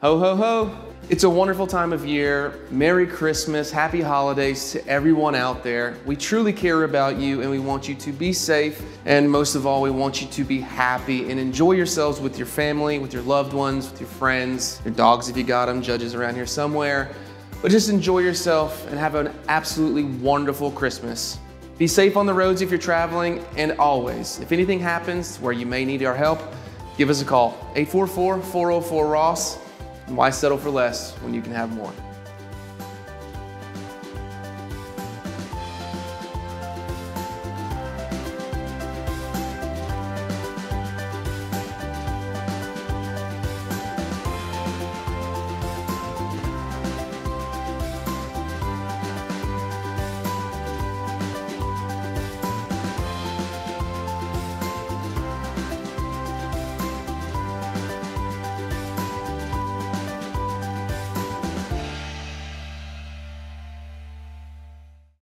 Ho, ho, ho. It's a wonderful time of year. Merry Christmas, happy holidays to everyone out there. We truly care about you and we want you to be safe. And most of all, we want you to be happy and enjoy yourselves with your family, with your loved ones, with your friends, your dogs if you got them, judges around here somewhere. But just enjoy yourself and have an absolutely wonderful Christmas. Be safe on the roads if you're traveling, and always, if anything happens where you may need our help, give us a call 844 404 Ross. Why settle for less when you can have more?